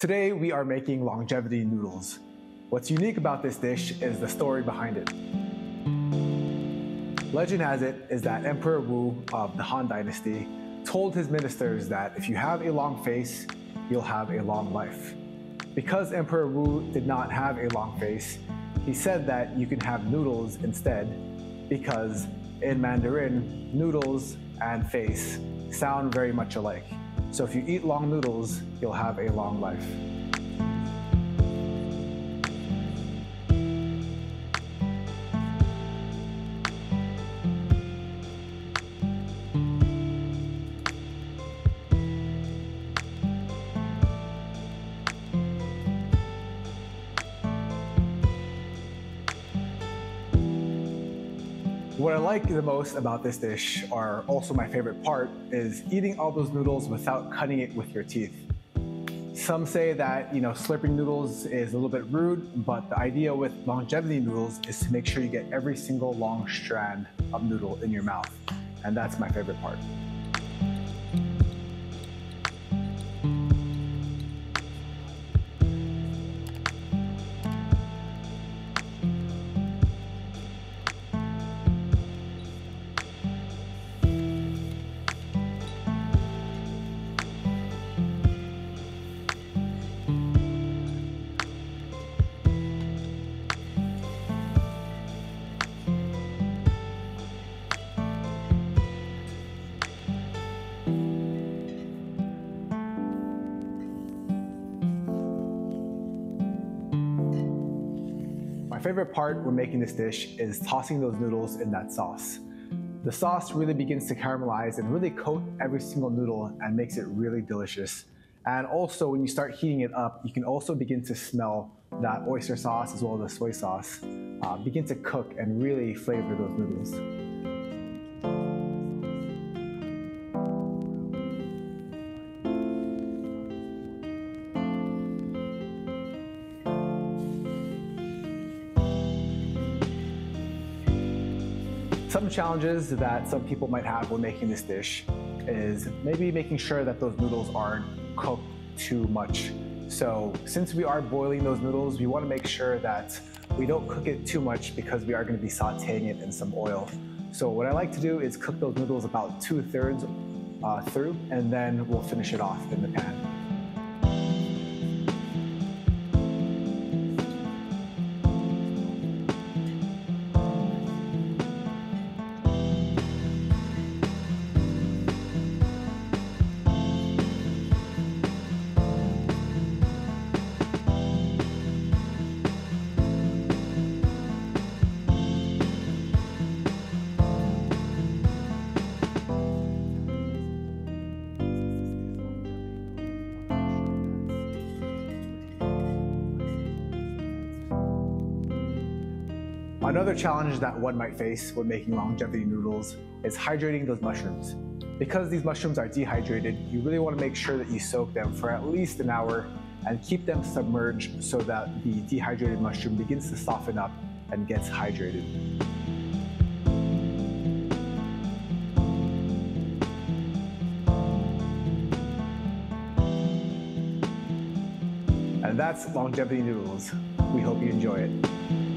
Today we are making longevity noodles. What's unique about this dish is the story behind it. Legend has it is that Emperor Wu of the Han Dynasty told his ministers that if you have a long face, you'll have a long life. Because Emperor Wu did not have a long face, he said that you can have noodles instead because in Mandarin, noodles and face sound very much alike. So if you eat long noodles, you'll have a long life. What I like the most about this dish, or also my favorite part, is eating all those noodles without cutting it with your teeth. Some say that, you know, slurping noodles is a little bit rude, but the idea with longevity noodles is to make sure you get every single long strand of noodle in your mouth. And that's my favorite part. My favorite part when making this dish is tossing those noodles in that sauce. The sauce really begins to caramelize and really coat every single noodle and makes it really delicious. And also when you start heating it up, you can also begin to smell that oyster sauce as well as the soy sauce uh, begin to cook and really flavor those noodles. Some challenges that some people might have when making this dish is maybe making sure that those noodles aren't cooked too much. So since we are boiling those noodles, we want to make sure that we don't cook it too much because we are going to be sauteing it in some oil. So what I like to do is cook those noodles about two thirds uh, through and then we'll finish it off in the pan. Another challenge that one might face when making longevity noodles is hydrating those mushrooms. Because these mushrooms are dehydrated, you really want to make sure that you soak them for at least an hour and keep them submerged so that the dehydrated mushroom begins to soften up and gets hydrated. And that's longevity noodles. We hope you enjoy it.